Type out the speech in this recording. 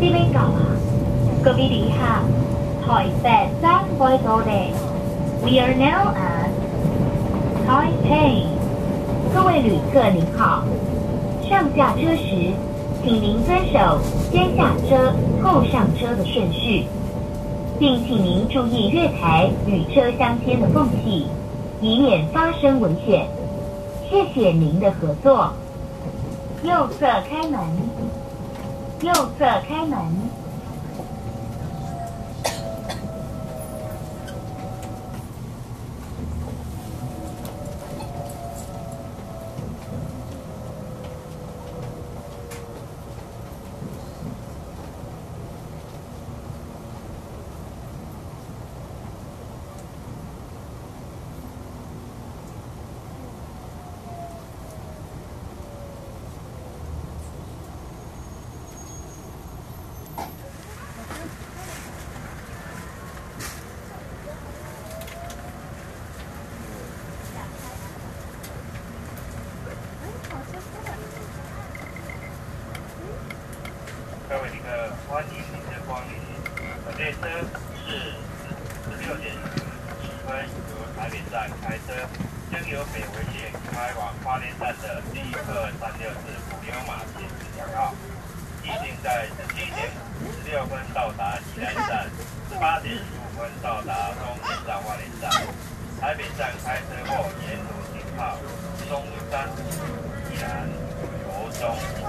各位旅客，您好。上下车时，请您遵守先下车后上车的顺序，并请您注意月台与车厢间的缝隙，以免发生危险。谢谢您的合作。右侧开门。右侧开门。各位旅客，欢迎您的光临。本列车是十六点十分由台北站开车，经由北回线开往花莲站的 k 2三六四普悠马线车二号，预定在十七点五十六分到达宜兰站，十八点十五分到达中山站花莲站。台北站开车后，沿途停靠松山、南湖、中。